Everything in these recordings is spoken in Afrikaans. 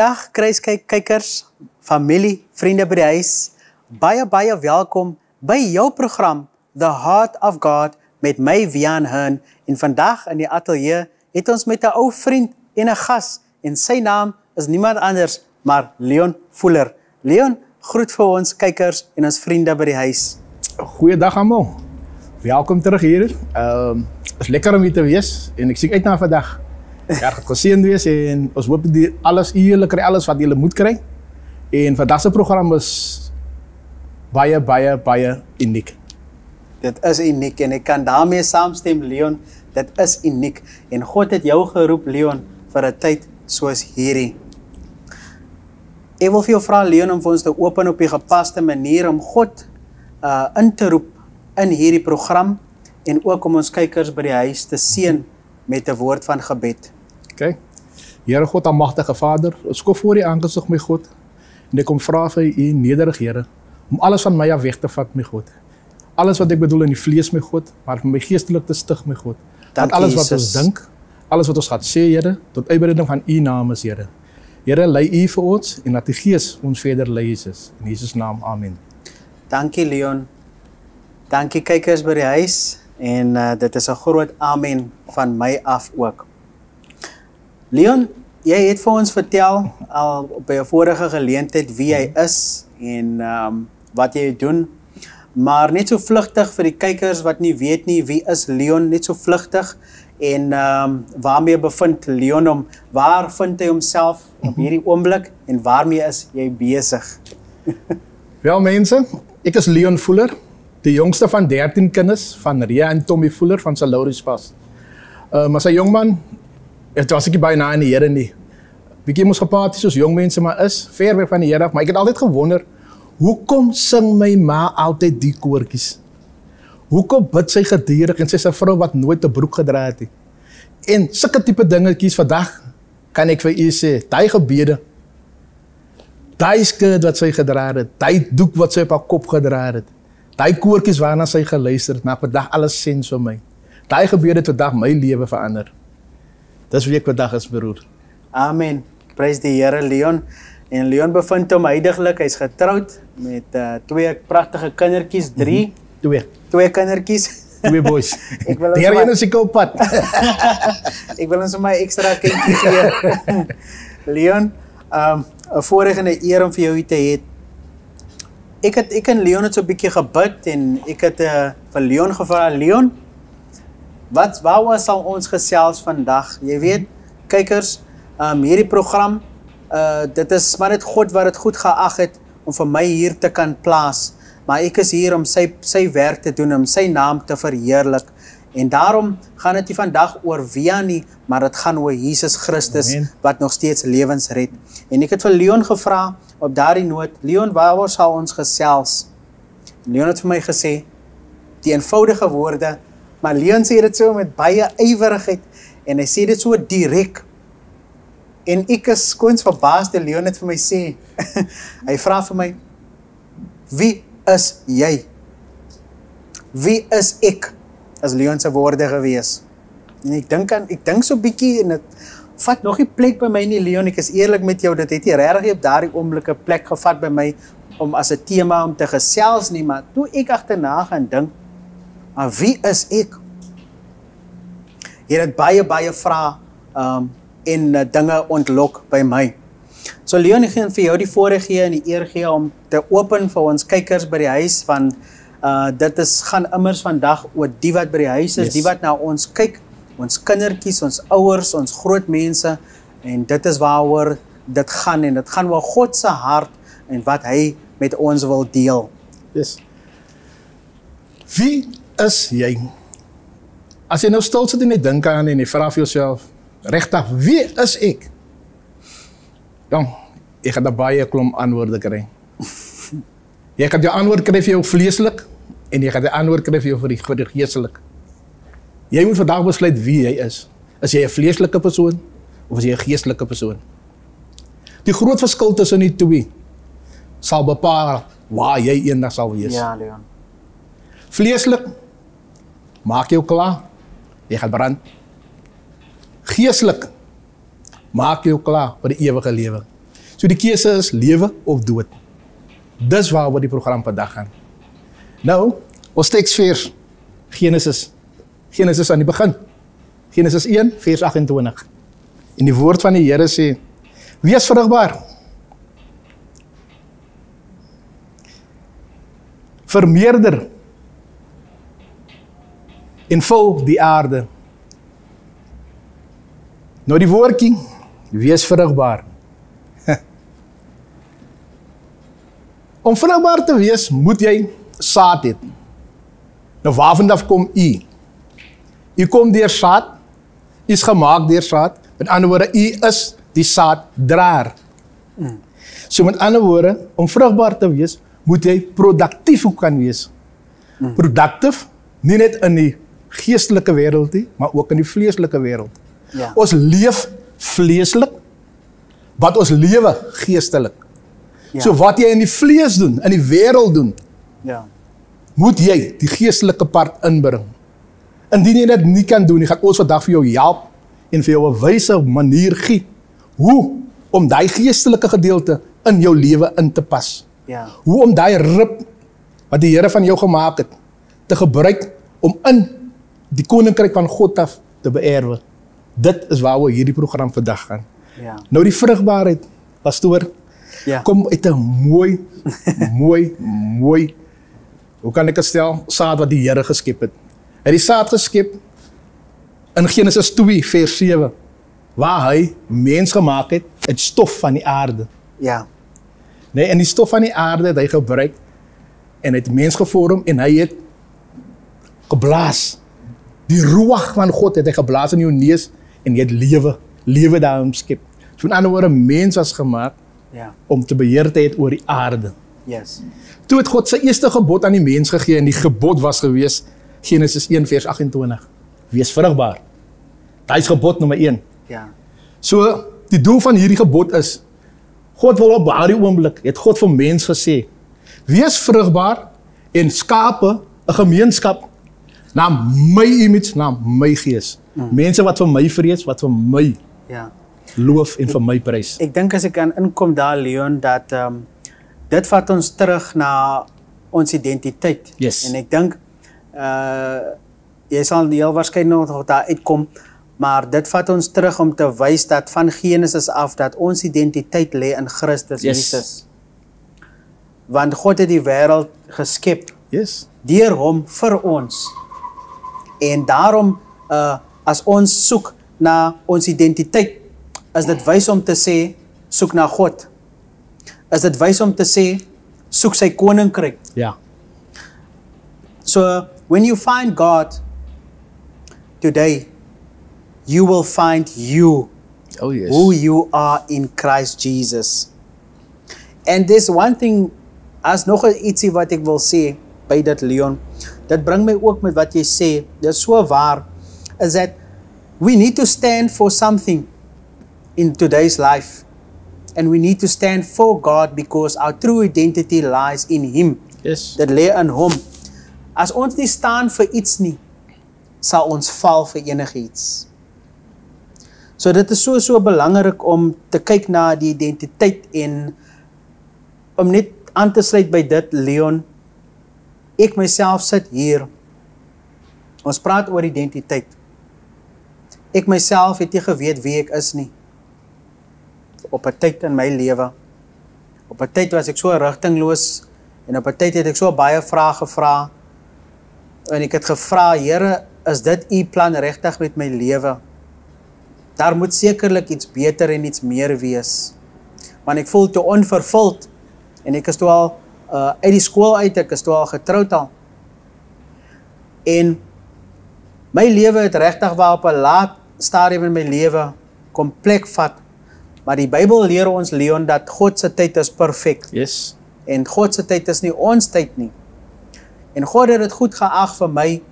Goeiedag kruiskyk kykers, familie, vriende by die huis. Baie baie welkom by jou program The Heart of God met my Wian Hun en vandag in die ateljee het ons met 'n ou vriend en 'n gas en sy naam is niemand anders maar Leon Fuller. Leon, groet vir ons kykers en ons vriende by die huis. Goeiedag almal. Welkom terug hier. Ehm um, is lekker om hier te wees en ek sien uit na vandag. Ja, geseënd wees en ons hoop die alles julle kry alles wat julle moet kry. En vandag se program is baie baie baie uniek. Dit is uniek en ek kan daarmee saamstem Leon. Dit is uniek en God het jou geroep Leon vir 'n tyd soos hierdie. Ek wil vir jou vra Leon om vir ons te open op die gepaste manier om God uh in te roep in hierdie program en ook om ons kykers by die huis te seën met 'n woord van gebed. OK. Here God almagtige Vader, ons kom voor U aangesig my God en ek kom vra vir U nederig Here om alles van my af weg te vat my God. Alles wat ek bedoel in die vlees my God, maar vir my geestelik te stig my God. Dankie, alles wat Jesus. ons dink, alles wat ons gaan sê Here, tot uitbreiding van U naam is Here. Here, lei U vir ons en laat die Gees ons verder lei Jesus. In Jesus naam. Amen. Dankie Leon. Dankie kykers by die huis en uh, dit is 'n groot amen van my af ook. Leon, jy het vir ons vertel al op 'n vorige geleentheid wie jy is en ehm um, wat jy doen. Maar net so vlugtig vir die kykers wat nie weet nie wie is Leon, net so vlugtig en ehm um, waarmee bevind Leon hom? Waar vind hy homself op hierdie oomblik en waarmee is jy besig? Wel mense, ek is Leon Fuller, die jongste van 13 kinders van Ria en Tommy Fuller van Salorispas. Ehm um, as 'n het was ek baie na in die Here nie. Bietjie mos gepaard soos jong mense maar is, ver weg van die Here af, maar ek het altyd gewonder, hoekom sing my ma altyd die koortjies? Hoekom bid sy gedurig en sy is 'n vrou wat nooit 'n broek gedra het nie? En sulke tipe dingetjies vandag kan ek vir u sê, daai gebede Daai skirt wat sy gedra het, daai doek wat sy op haar kop gedra het. Daai koortjies waarna sy geluister het, maak vandag alles sens vir my. Daai gebede het vandag my lewe verander. Dis wie ek vandag is, broer. Amen. Prys die Here Leon. En Leon bevind hom heidaglik, hy's getroud met uh twee pragtige kindertjies, 3, Twee, twee kindertjies. twee boys. Ek wil ons Die maar- een is ek op pad. Ek wil ons sommer ekstra kindjie gee. Leon, um 'n voorreg en 'n eer om vir jou hier te hê. Ek het ek en Leon het so 'n bietjie gebid en ek het uh, vir Leon gevra, Leon, wat waaroor sal ons gesels vandag? Jy weet, kykers, um hierdie program uh dit is maar net God wat dit goed geag het om vir my hier te kan plaas. Maar ek is hier om sy sy werk te doen, om sy naam te verheerlik. En daarom gaan dit nie vandag oor Via nie, maar dit gaan oor Jesus Christus Amen. wat nog steeds lewens red. En ek het vir Leon gevra op daardie noot, Leon, waaroor sal ons gesels? Leon het vir my gesê die eenvoudige woorde, maar Leon sê dit so met baie ywerigheid en hy sê dit so direk. En ek is skoons verbaas dat Leon dit vir my sê. hy vra vir my: "Wie is jy?" Wie is ek? As Leon se woorde gewees. En ek dink aan ek dink so bietjie en dit vat nog nie plek by my nie Leon, ek is eerlik met jou, dit het nie regtig op daardie oomblik 'n plek gevat by my om as 'n tema om te gesels nie, maar toe ek agterna gaan dink, maar wie is ek? Jy het baie baie vrae um en uh, dinge ontlok by my. So Leon, ek gaan vir jou die voorreg gee en die eer gee om te open vir ons kykers by die huis van uh dit is gaan immers vandag oor die wat by die huis is, Yes. die wat na ons kyk, ons kindertjies, ons ouers, ons groot mense en dit is waaroor dit gaan en dit gaan oor God se hart en wat hy met ons wil deel. Yes. Wie is jy? As jy nou stil sit en net dink aan en jy vra vir jouself, regtig, wie is ek? Dan, jy gaan baie klomp antwoorde kry. Jy gaan jou antwoord kry vir jou vleeslik en jy gaan die antwoord kry vir jou vir die, vir die geestelik. Jy moet vandag besluit wie jy is. Is jy 'n vleeslike persoon of is jy 'n geestelike persoon? Die groot verskil tussen die twee sal bepaal waar jy eendag sal wees. Ja, Leon. Vleeslik maak jou klaar. Jy gaan brand. Geestelik maak jou klaar vir die ewige lewe. So die keuse is lewe of dood. Dis waaroor die program vandag gaan. Nou, ons teksvers Genesis Genesis aan die begin. Genesis 1 vers 28. En die woord van die Here sê: Wees vrugbaar. Vermeerder en vul die aarde. Nou die woordjie wees vrugbaar. Om vrugbaar te wees, moet jy saad hê. Nou waarvan af kom u? U kom deur saad. U is gemaak deur saad. Met ander woorde, u is die saaddraer. So met ander woorde, om vrugbaar te wees, moet jy produktief kan wees. Productief nie net in die geestelike wêreld nie, maar ook in die vleeslike wêreld. Ja. Ons leef vleeslik, wat ons lewe geestelik. Ja. So wat jy in die vlees doen, in die wêreld doen, Ja. moet jy die geestelike part inbring. Indien jy dit nie kan doen nie, gaan ons vandag vir jou help en vir jou 'n wyse manier gee hoe om daai geestelike gedeelte in jou lewe in te pas. Ja. Hoe om daai rib wat die Here van jou gemaak het te gebruik om in die koninkryk van God af te beerwe. Dit is waaroor hierdie program vandag gaan. Ja. Nou die vrugbaarheid, pastoor, Ja. kom uit 'n mooi mooi mooi hoe kan ek dit stel saad wat die Here geskep het. Het die saad geskep in Genesis 2 vers 7 waar hy mens gemaak het uit stof van die aarde. Ja. Nee, en die stof van die aarde het hy gebruik en het mens gevorm en hy het geblaas. Die ruach van God het hy geblaas in jou neus en jy het lewe, lewe daarin skep. So in ander woorde, mens was gemaak Ja. om te beheer te het oor die aarde. Yes. Toe het God sy eerste gebod aan die mens gegee en die gebod was gewees Genesis 1 vers 28. Wees vrugbaar. Daai is gebod nommer 1. Ja. So die doel van hierdie gebod is God wil op daardie oomblik het God vir mens gesê: Wees vrugbaar en skape 'n gemeenskap na my image, na my gees. Mense wat vir my vrees, wat vir my Ja. loof en vir my prys. Ek dink as ek kan inkom daar Leon dat ehm um, dit vat ons terug na ons identiteit. Yes. En ek dink uh jy sal heel waarskynlik nog daar uitkom, maar dit vat ons terug om te wys dat van Genesis af dat ons identiteit lê in Christus Yes. Jesus. Want God het die wêreld geskep Yes. deur hom vir ons. En daarom uh as ons soek na ons identiteit, is dit wys om te sê soek na God. Is dit wys om te sê soek sy koninkryk. Ja. So when you find God today, you will find you Oh yes. who you are in Christ Jesus. And there's one thing as nog ietsie wat ek wil sê by dit Leon. Dit bring my ook met wat jy sê. Dit is so waar is that we need to stand for something in today's life. And we need to stand for God because our true identity lies in him. Yes. Dit lê in hom. As ons nie staan vir iets nie, sal ons val vir enigiets. So dit is so so belangrik om te kyk na die identiteit en om net aan te sluit by dit Leon. Ek myself sit hier. Ons praat oor identiteit. Ek myself het nie geweet wie ek is nie. Op 'n tyd in my lewe. Op 'n tyd was ek so rigtingloos en op 'n tyd het ek so baie vrae gevra. En ek het gevra, Here, is dit u plan regtig met my lewe? Daar moet sekerlik iets beter en iets meer wees. Want ek voel te onvervuld en ek is toe al uh, uit die skool uit, ek is toe al getroud al. En my lewe het regtig waar op 'n laat stadium in my lewe kom plek vat. Maar die Bybel leer ons Leon dat God se tyd is perfek Yes. en God se tyd is nie ons tyd nie. En God het dit goed geag vir my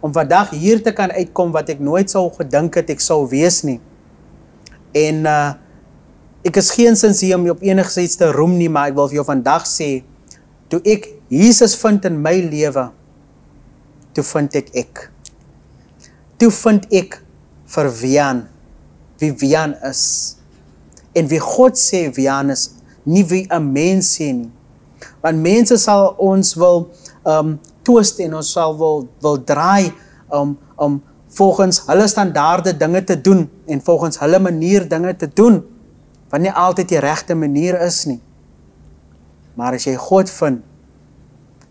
om vandag hier te kan uitkom wat ek nooit sou gedink het ek sou wees nie. En uh ek is geensins hier om op enigiets te roem nie, maar ek wil vir jou vandag sê toe ek Jesus vind in my lewe, toe vind ek ek. Toe vind ek vir Wian wie Wian is. En wie God sê Wian is, nie wie 'n mens sê nie. Want mense sal ons wil um twist en ons sal wil wil draai om om volgens hulle standaarde dinge te doen en volgens hulle manier dinge te doen wat nie altyd die regte manier is nie. Maar as jy God vind,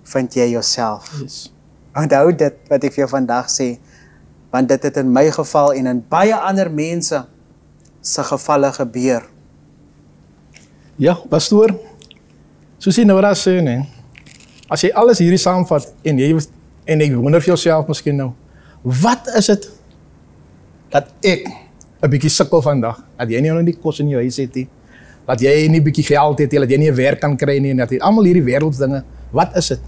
vind jy jouself. Yes. Onthou dit wat ek vir jou vandag sê, want dit het in my geval en in baie ander mense se gevalle gebeur. Ja, pastoor. Soos jy nou daar sê nee. As jy alles hierdie saamvat en jy en jy wonder vir jouself miskien nou, wat is dit dat ek 'n bietjie sukkel vandag? Dat jy nie nou nie kos in jou huis het nie. Dat jy nie bietjie geld het nie, dat jy nie 'n werk kan kry nie en dat jy almal hierdie wêreldsdinge, wat is dit?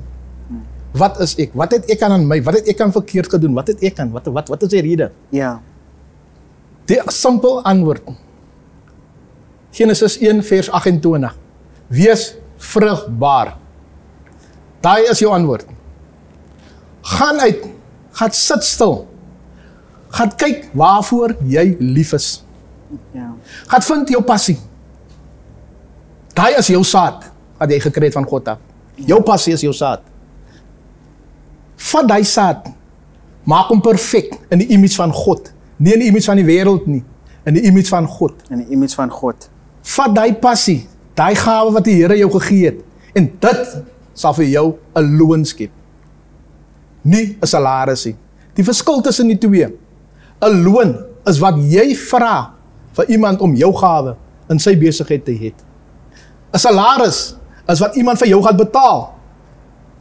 Wat is ek? Wat het ek aan my? Wat het ek aan verkeerd gedoen? Wat het ek aan? Wat wat wat is die rede? Ja. Die simpel antwoord. Genesis 1 vers 28. Wees vrugbaar. Daai is jou antwoord. Gaan uit, gaan sit stil. Gaan kyk waarvoor jy lief is. Ja. Gaan vind jou passie. Daai is jou saad wat jy gekry het van God af. Jou passie is jou saad. Vat daai saad. Maak hom perfek in die image van God. Nie in die image van die wêreld nie, in die image van God. In die image van God. Vat daai passie, daai gawe wat die Here jou gegee het en dit sal vir jou 'n loon skep. Nie 'n salaris nie. Die verskil tussen die twee. 'n Loon is wat jy vra vir iemand om jou gawe in sy besigheid te hê. 'n Salaris is wat iemand vir jou gaan betaal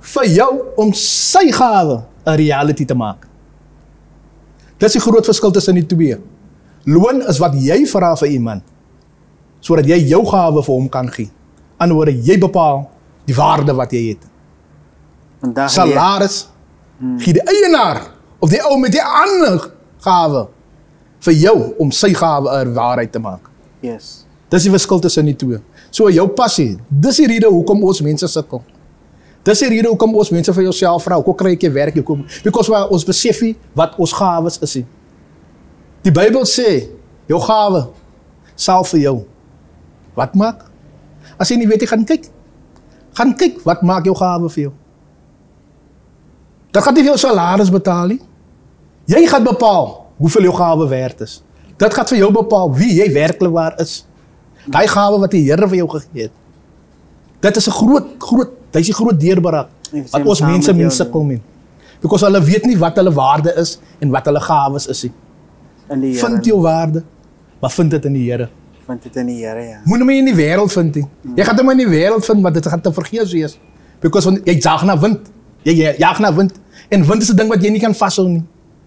vir jou om sy gawe 'n reality te maak. Dis die groot verskil tussen die twee. Loon is wat jy vra vir iemand sodat jy jou gawe vir hom kan gee. Anderswoorde jy bepaal die waarde wat jy het. Vandag Salaris hmm. gee die eienaar of die ou met die ander gawe vir jou om sy gawe 'n waarheid te maak. Yes. Dis die verskil tussen die twee. So jou passie, dis die rede hoekom ons mense sukkel. Dis die rede hoekom ons mense vir jouself vra, hoe kry ek jy werk? Hoekom? Because waar ons besef nie wat ons gawes is nie. Die Bybel sê, jou gawe sal vir jou wat maak? As jy nie weet jy gaan kyk. Gaan kyk wat maak jou gawe vir jou. Dit gaan nie vir jou salaris betaal nie. Jy gaan bepaal hoeveel jou gawe werd is. Dit gaan vir jou bepaal wie jy werklik waar is. Daai gawe wat die Here vir jou gegee het. Dit is 'n groot groot, dis 'n groot deurbraak stem wat ons mense mense kom in. Because hulle weet nie wat hulle waarde is en wat hulle gawes is nie. In die Here. Vind jou waarde, maar vind dit in die Here. vind dit in die Here ja. Moenie my in die wêreld vind nie. Jy gaan hom in die wêreld vind want dit gaan te vergeefs wees. Because van jy jag na wind. Jy jy jag na wind en wind is 'n ding wat jy nie kan vashou nie.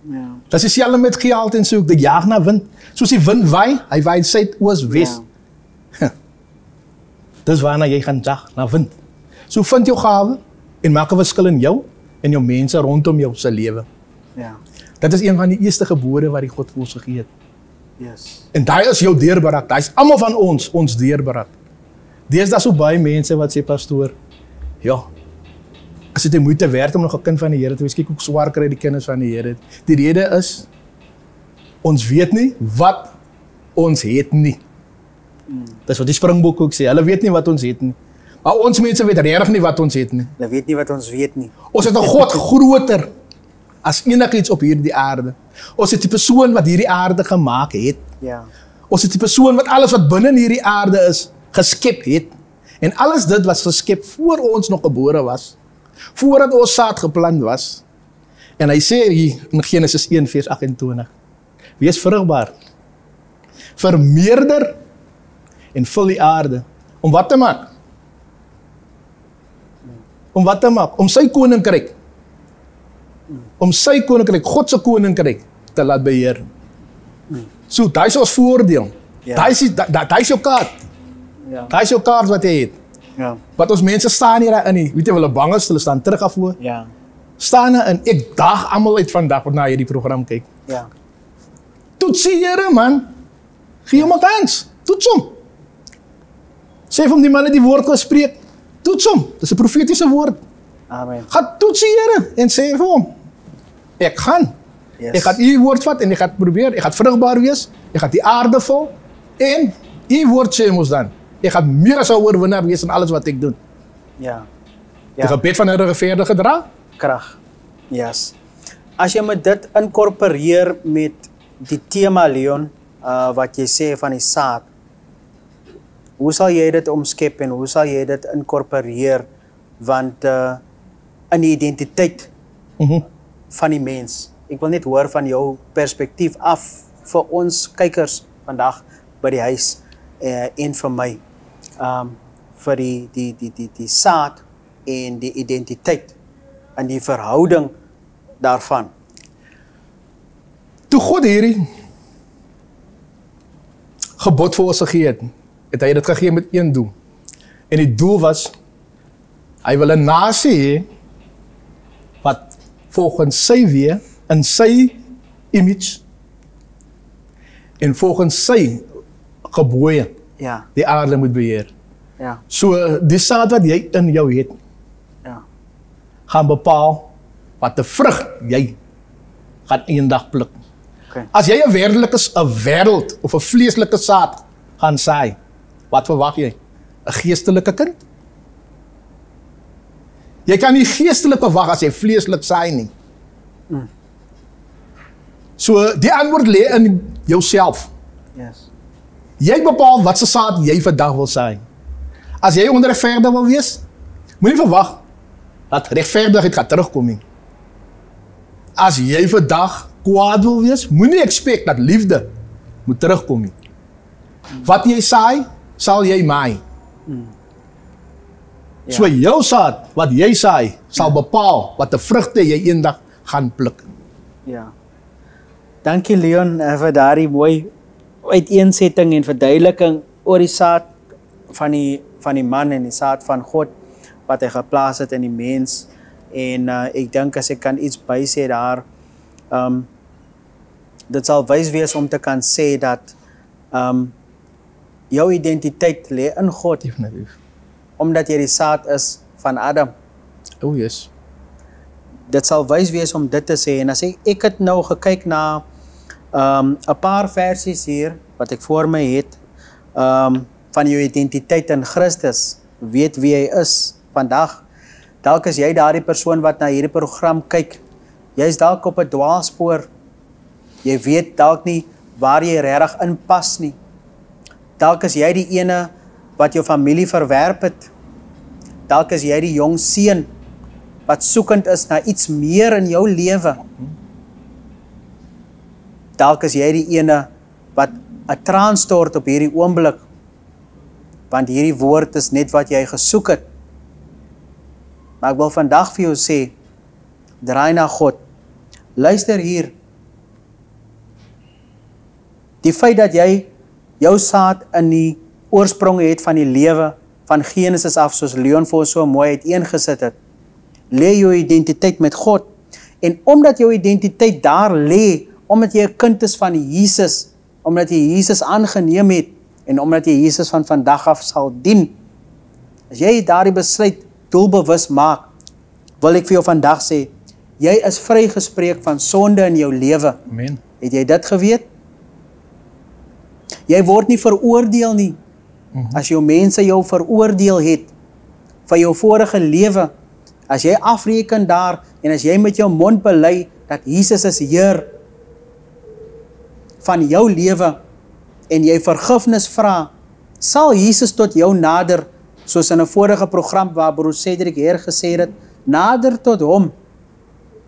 Ja. Dit is dieselfde met geld en soek. Jy jag na wind. Soos die wind waai, hy waai suid, oos, wes. Ja. Dis waarna jy gaan jag, na wind. So vind jou gawe en maak 'n verskil in jou en jou mense rondom jou se lewe. Ja. Dit is een van die eerste gebode wat die God vir ons gegee het. Yes. En daai is jou deurbraak. Daai's almal van ons, ons deurbraak. Deesdae so baie mense wat sê pastoor, ja. As dit moeite werd om nog 'n kind van die Here te wees, kyk hoe swaar kry die kinders van die Here. Die rede is ons weet nie wat ons het nie. Dis wat die Springbok ook sê. Hulle weet nie wat ons het nie. Maar ons mense weet regtig nie wat ons het nie. Hulle weet nie wat ons weet nie. Ons het 'n God groter as enigiets op hierdie aarde. Ons het die persoon wat hierdie aarde gemaak het. Ja. Ons het die persoon wat alles wat binne in hierdie aarde is geskep het. En alles dit was geskep voor ons nog gebore was. Voordat ons saad geplant was. En hy sê hier in Genesis 1 vers 28. Wees vrugbaar. Vermeerder en vul die aarde. Om wat te maak? Om wat te maak? Om sy koninkryk. Om sy koninkryk, God se koninkryk te laat beheer. So, daai is ons voordeel. Ja. Daai is die- da- da- daai is jou kaart. Ja. Daai is jou kaart wat jy het. Ja. Wat ons mense staan hier in, nie. weet jy hulle bang is, hulle staan terug af voor. Ja. Staan er in. Ek daag almal uit vandag wat na hierdie program kyk. Ja. Toetsie Here man. Gee hom 'n kans. Toets hom. Sê vir hom die man het die woord gespreek. Toets hom. Dis 'n profetiese woord. Amen. Gaan toets die Here en sê vir hom: Ek gaan. Yes. Ek gaan u woord vat en ek gaan probeer. Ek gaan vrugbaar wees. Ek gaan die aarde vul en u woord sê mos dan. Ek gaan meer as 'n oorwinnaar wees in alles wat ek doen. Ja. Die gebed van 'n regverdige dra krag. Yes. As jy met dit inkorporeer met die tema Leon, uh wat jy sê van die saad. Hoe sal jy dit omskep en hoe sal jy dit inkorporeer want uh in die identiteit Mhm. van die mens. Ek wil net hoor van jou perspektief af vir ons kykers vandag by die huis uh, en vir my. Um vir die die die die die saad en die identiteit en die verhouding daarvan. Toe God hierdie gebod vir ons gegee het, het hy dit gegee met een doel. En die doel was hy wil 'n nasie hê wat volgens sy weë in sy image en volgens sy gebooie Ja, die aarde moet beheer. ja, So die saad wat jy in jou het, ja. gaan bepaal wat 'n vrug jy gaan eendag pluk. Okay. As jy 'n wêreldelike 'n wêreld of 'n vleeslike saad gaan saai, wat verwag jy? 'n Geestelike kind? Jy kan nie geestelik verwag as jy vleeslik saai nie. So die antwoord lê in jouself. Yes. Jy bepaal wat se saad jy vandag wil saai. As jy onregverdig wil wees, moenie verwag dat regverdigheid gaan terugkom nie. As jy vandag kwaad wil wees, moenie expect dat liefde moet terugkom nie. Wat jy saai, sal jy maai. Ja. So jou saad wat jy saai, sal bepaal wat 'n vrugte jy eendag gaan pluk. Ja. Dankie Leon eh, vir daardie mooi uiteensetting en verduideliking oor die saad van die van die man en die saad van God wat hy geplaas het in die mens en uh, ek dink as ek kan iets bysê daar um dit sal wys wees om te kan sê dat um jou identiteit lê in God Definitief. omdat jy die saad is van Adam. O oh, yes. dit sal wys wees om dit te sê en as ek ek het nou gekyk na um 'n paar versies hier wat ek voor my het um van jou identiteit in Christus, weet wie jy is vandag. Dalk is jy daardie persoon wat na hierdie program kyk. Jy's dalk op 'n dwaalspoor. Jy weet dalk nie waar jy regtig inpas nie. Dalk is jy die ene wat jou familie verwerp het. Dalk is jy die jong seun wat soekend is na iets meer in jou lewe. Dalk is jy die ene wat 'n traan stort op hierdie oomblik want hierdie woord is net wat jy gesoek het. Maar ek wil vandag vir jou sê, draai na God. Luister hier. Die feit dat jy jou saad in die oorsprong het van die lewe van Genesis af soos Leon vir ons so mooi uiteengesit het, lê jou identiteit met God. En omdat jou identiteit daar lê, omdat jy 'n kind is van Jesus, omdat jy Jesus aangeneem het en omdat jy Jesus van vandag af sal dien. As jy daardie besluit doelbewus maak, wil ek vir jou vandag sê, jy is vrygespreek van sonde in jou lewe. Amen. Het jy dit geweet? Jy word nie veroordeel nie. As jou mense jou veroordeel het vir jou vorige lewe, as jy afreken daar en as jy met jou mond bely dat Jesus is Heer van jou lewe en jy vergifnis vra, sal Jesus tot jou nader soos in 'n vorige program waar broer Cedric Heer gesê het, nader tot hom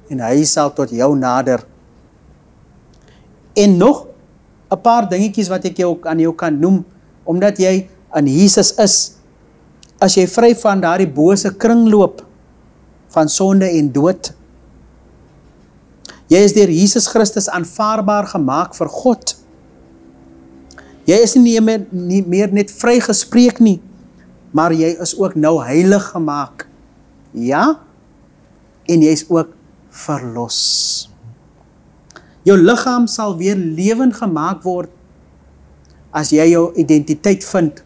en hy sal tot jou nader. En nog 'n paar dingetjies wat ek jou aan jou kan noem omdat jy in Jesus is. As jy vry van daardie bose kringloop van sonde en dood. Jy is deur Jesus Christus aanvaarbaar gemaak vir God. Jy is nie meer nie meer net vrygespreek nie, maar jy is ook nou heilig gemaak. Ja? En jy's ook verlos. Jou liggaam sal weer lewend gemaak word as jy jou identiteit vind.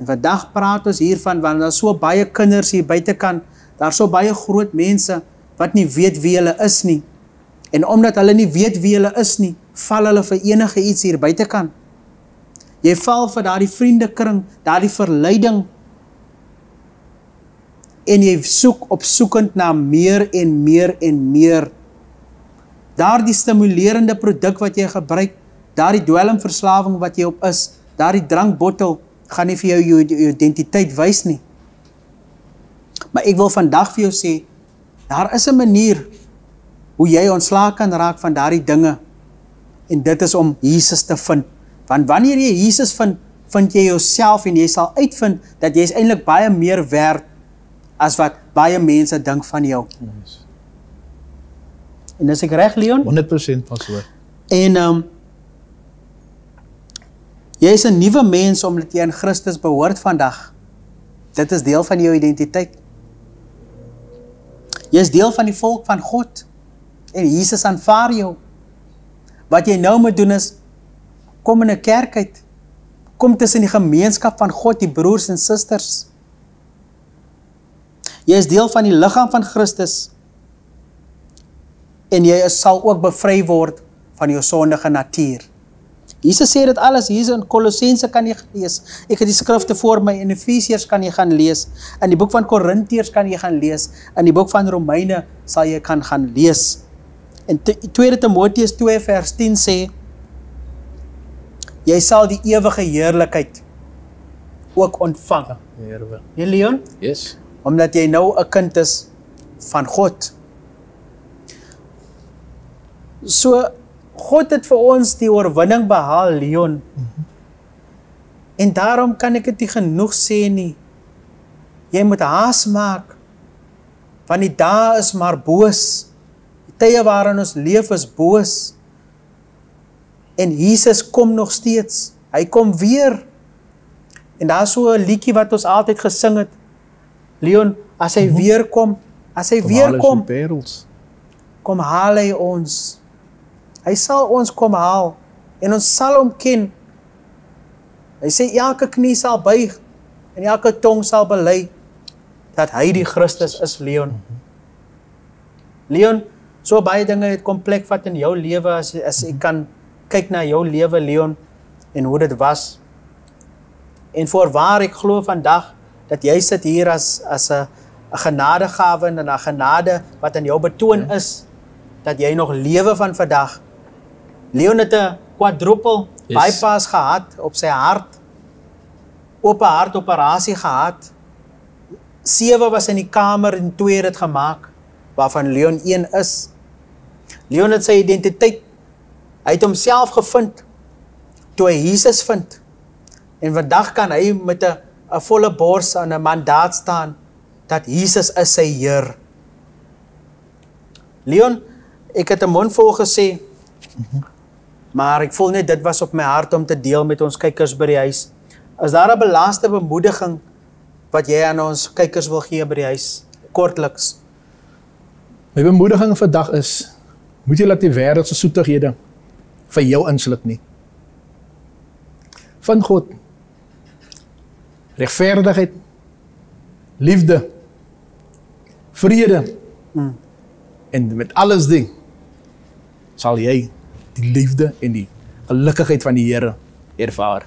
En vandag praat ons hiervan want daar's so baie kinders hier buitekant, daar's so baie groot mense wat nie weet wie hulle is nie. En omdat hulle nie weet wie hulle is nie, val hulle vir enige iets hier buitekant. Jy val vir daardie vriendekring, daardie verleiding en jy soek opsoekend na meer en meer en meer. Daardie stimulerende produk wat jy gebruik, daardie dwelmverslawing wat jy op is, daardie drankbottel gaan nie vir jou jou, jou identiteit wys nie. Maar ek wil vandag vir jou sê, daar is 'n manier hoe jy ontslae kan raak van daardie dinge. En dit is om Jesus te vind. Want wanneer jy Jesus vind, vind jy jouself en jy sal uitvind dat jy is eintlik baie meer werd as wat baie mense dink van jou. Yes. En dis ek reg Leon? 100% pastoor. En ehm um, jy is 'n nuwe mens omdat jy aan Christus behoort vandag. Dit is deel van jou identiteit. Jy is deel van die volk van God. En Jesus aanvaar jou. Wat jy nou moet doen is kom in 'n kerk uit. Kom tussen die gemeenskap van God, die broers en susters. Jy is deel van die liggaam van Christus. En jy is, sal ook bevry word van jou sondige natuur. Jesus sê dit alles hier in Kolossense kan jy lees. Ek het die skrifte voor my in Efesiërs kan jy gaan lees. In die boek van Korintiërs kan jy gaan lees. In die boek van Romeine sal jy kan gaan lees. En 2 Timoteus 2 vers 10 sê jy sal die ewige heerlikheid ook ontvang. Here. Nee Leon, Yes. omdat jy nou 'n kind is van God. So God het vir ons die oorwinning behaal, Leon. En daarom kan ek dit nie genoeg sê nie. Jy moet haas maak. Want die dae is maar boos. Die tye waarin ons leef is boos. En Jesus kom nog steeds. Hy kom weer. En daar's so 'n liedjie wat ons altyd gesing het. Leon, as hy weer kom, as hy weer kom, kom haal hy ons. Hy sal ons kom haal en ons sal hom ken. Hy sê elke knie sal buig en elke tong sal bely dat hy die Christus is, Leon. Leon, so baie dinge het kom plek vat in jou lewe as as jy kan kyk na jou lewe, Leon, en hoe dit was. En voorwaar ek glo vandag dat jy sit hier as as 'n 'n genadegawe en 'n genade wat aan jou betoon is dat jy nog lewe van vandag. Leon het 'n quadruple Yes. bypass gehad op sy hart. Oop hartoperasie gehad. Sewe was in die kamer en twee het dit gemaak waarvan Leon een is. Leon het sy identiteit hy het homself gevind toe hy Jesus vind. En vandag kan hy met 'n 'n volle bors aan 'n mandaat staan dat Jesus is sy Heer. Leon, ek het 'n mond vol gesê. Maar ek voel net dit was op my hart om te deel met ons kykers by die huis. Is daar 'n belaaste bemoediging wat jy aan ons kykers wil gee by die huis kortliks? My bemoediging vandag is moet jy laat die wêreld se soetighede vir jou insluk nie. Van God regverdigheid, liefde, vrede Mm. en met alles ding sal jy die liefde en die gelukkigheid van die Here ervaar.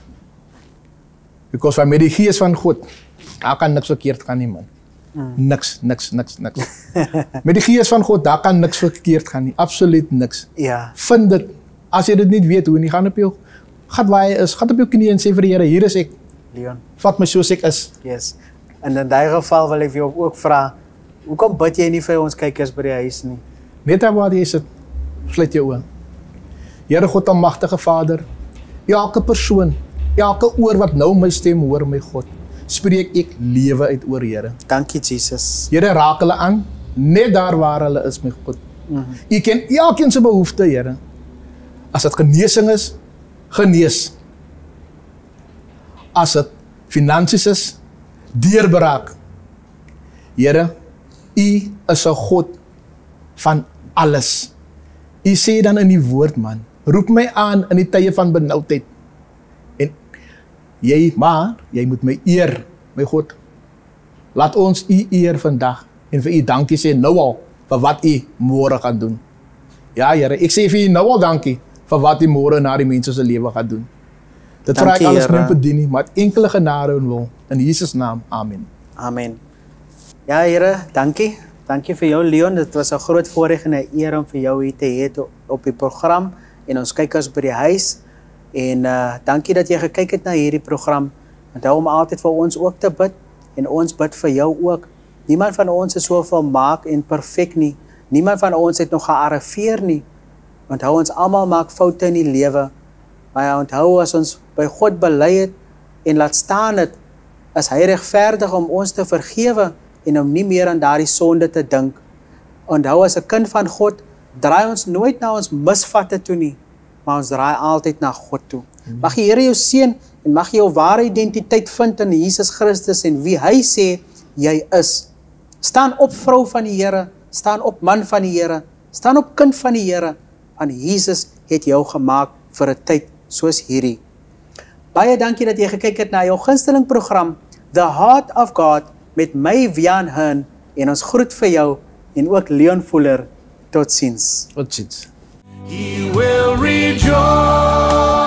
Because van met die gees van God, daar kan niks verkeerd gaan nie man. Niks, niks, niks, niks. met die gees van God, daar kan niks verkeerd gaan nie. Absoluut niks. Ja. Vind dit as jy dit nie weet hoe nie, gaan op jou gat waar jy is, gaan op jou knieë en sê vir die Here, hier is ek. Leon. Vat my soos ek is. Yes. En in daai geval wil ek vir jou ook vra, hoekom bid jy nie vir ons kykers by die huis nie? Net daar waar jy sit, sluit jou oë. Here God almagtige Vader, elke persoon, elke oor wat nou my stem hoor, my God, spreek ek lewe uit oor Here. Dankie Jesus. Here raak hulle aan net daar waar hulle is, my God. U ken elkeen se behoefte, Here. As dit genesing is, genees. As dit finansies is, deurbraak. Here, U is 'n God van alles. U sê dan in die woord man, roep my aan in die tye van benoudheid en Jy maar jy moet my eer, my God. Laat ons U eer vandag en vir U dankie sê nou al vir wat U môre gaan doen. Ja, Here, ek sê vir U nou al dankie vir wat U môre na die mense se lewe gaan doen. Dit vra ek alles nie verdien nie, maar enkele genade en wil in Jesus naam. Amen. Amen. Ja, Here, dankie. Dankie vir jou Leon. Dit was 'n groot voorreg en 'n eer om vir jou hier te hê op die program en ons kykers by die huis. En uh dankie dat jy gekyk het na hierdie program. Onthou om altyd vir ons ook te bid en ons bid vir jou ook. Niemand van ons is so volmaak en perfek nie. Niemand van ons het nog gearriveer nie. Onthou ons almal maak foute in die lewe. Maar ja, onthou as ons by God bely het en laat staan het, is hy regverdig om ons te vergewe en om nie meer aan daardie sonde te dink. Onthou as 'n kind van God, draai ons nooit na ons misvatte toe nie, maar ons draai altyd na God toe. Mag die Here jou seën en mag jy jou ware identiteit vind in Jesus Christus en wie hy sê jy is. Staan op vrou van die Here, staan op man van die Here, staan op kind van die Here, want Jesus het jou gemaak vir 'n tyd soos hierdie. Baie dankie dat jy gekyk het na jou gunsteling program The Heart of God met my Vian Hun en ons groet vir jou en ook Leon Fuller. Totsiens. Totsiens. He will rejoice